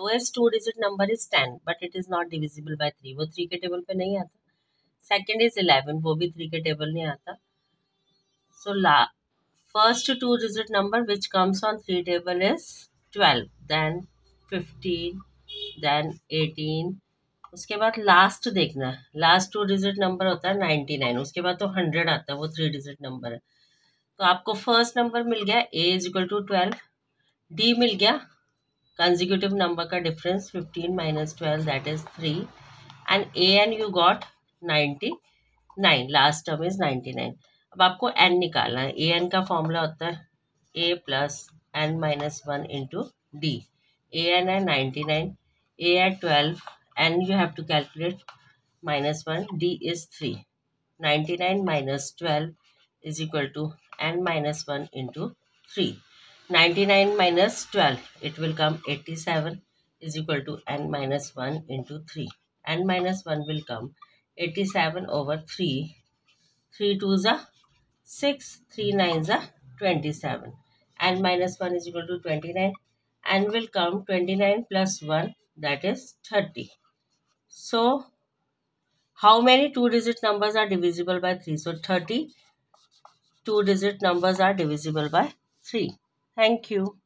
Lowest two digit number is ten but it is not divisible by three वो three के table पे नहीं आता। सेकेंड इज़ इलेवन वो भी थ्री के टेबल नहीं आता। So La first two digit number which comes on three table is twelve then fifteen then eighteen उसके बाद लास्ट देखना है। लास्ट टू डिजिट नंबर होता है नाइन्टी नाइन उसके बाद तो हंड्रेड आता है, वो थ्री डिजिट नंबर है। तो आपको फ़र्स्ट नंबर मिल गया A is equal to twelve D मिल गया कंजिक्यूटिव नंबर का difference fifteen minus twelve that is three and A N you got ninety nine last term is ninety nine अब आपको N निकालना है। ए एन का formula होता है A plus N minus one into D A N है ninety nine ए है twelve and you have to calculate minus 1 d is 3 99 minus 12 is equal to n minus 1 into 3 99 minus 12 it will come 87 is equal to n minus 1 into 3 n minus 1 will come 87 over 3 3 2s are 6 3 9s are 27 n minus 1 is equal to 29 and will come 29 plus 1 that is 30 so, how many two digit numbers are divisible by 3? So, 30 two digit numbers are divisible by 3. Thank you.